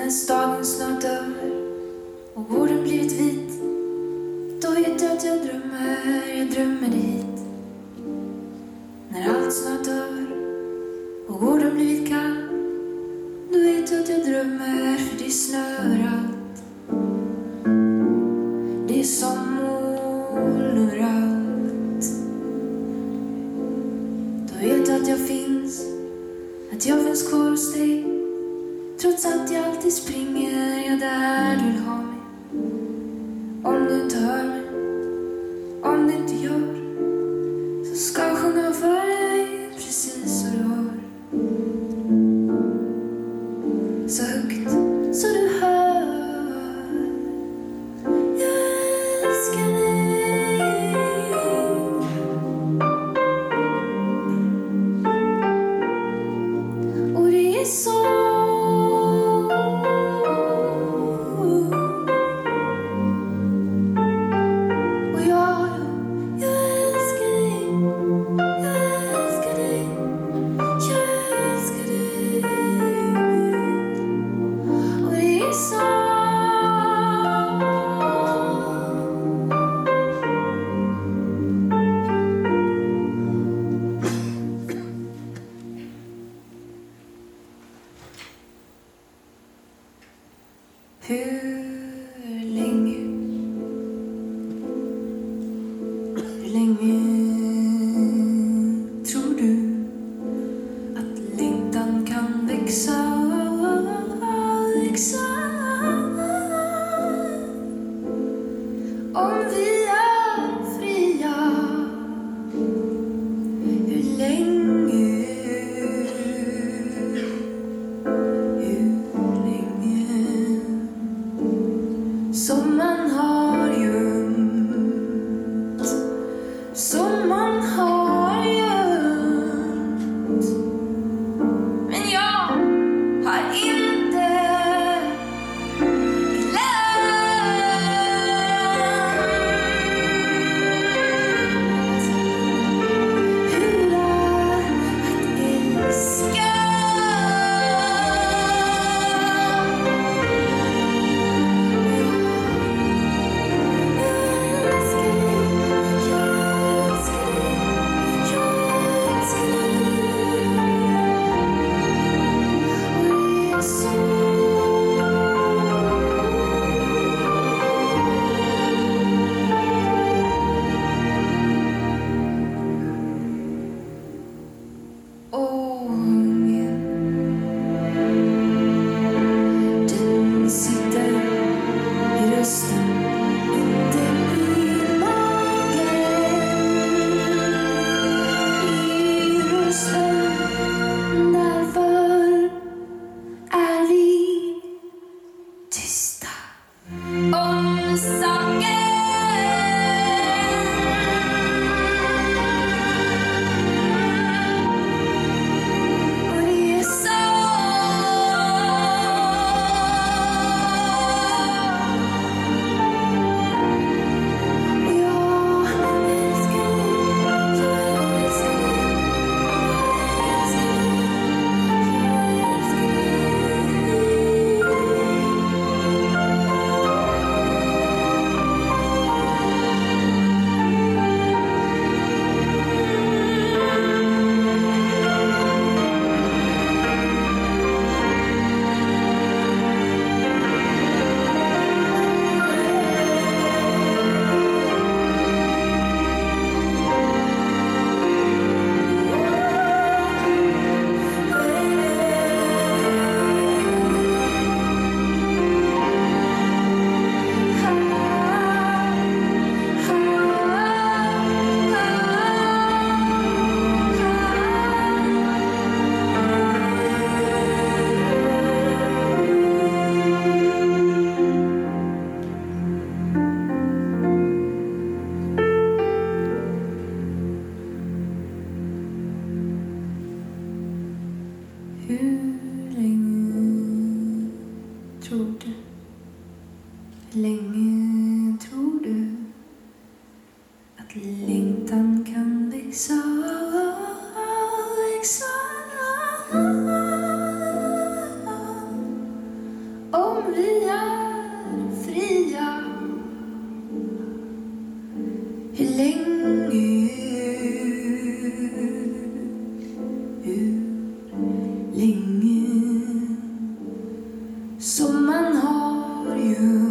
När staden snart dör och gården blivit vit Då vet jag att jag drömmer, jag drömmer dit. När allt snart dör och gården blivit kall Då vet jag att jag drömmer för det snöar allt. Det är som moln överallt Då vet jag att jag finns att jag finns kvar hos dig. Trots att jag alltid springer jag där du vill ha mig. Om du inte hör mig, Hur länge. Hur länge. Tror du att längtan kan växa, växa? Om vi Hur länge tror du? Hur länge tror du att längtan kan växa, växa? Om vi är fria Hur länge som man har ju